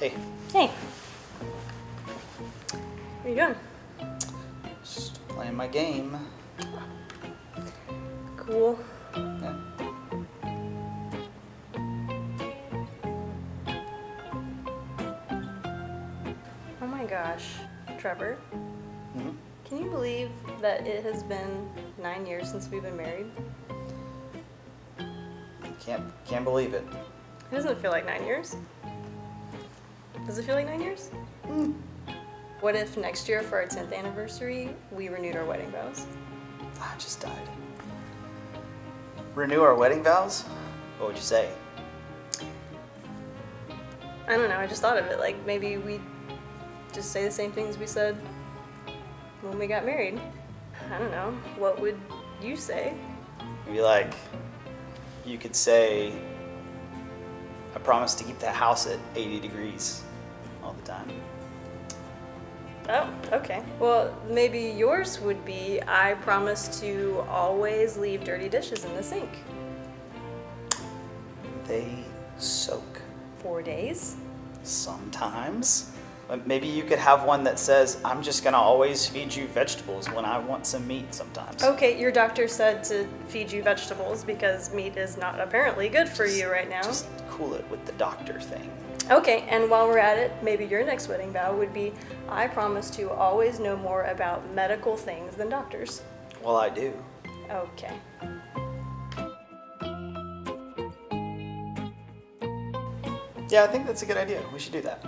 Hey, Hey. What are you doing? just playing my game. Cool. Yeah. Oh my gosh. Trevor, Mhm. can you believe that it has been nine years since we've been married? Can't can't believe it. It doesn't feel like nine years. Does it feel like nine years? What if next year for our 10th anniversary we renewed our wedding vows? Ah, I just died. Renew our wedding vows? What would you say? I don't know, I just thought of it. Like maybe we just say the same things we said when we got married. I don't know. What would you say? Maybe like you could say I promise to keep the house at 80 degrees all the time. Oh, okay. Well, maybe yours would be I promise to always leave dirty dishes in the sink. They soak Four days? sometimes. But maybe you could have one that says I'm just going to always feed you vegetables when I want some meat sometimes. Okay, your doctor said to feed you vegetables because meat is not apparently good for Just- you right now. Just cool it with the doctor thing. Okay, and while we're at it, maybe your next wedding vow would be I promise to always know more about medical things than doctors. Well, I do. Okay. Yeah, I think that's a good idea. We should do that.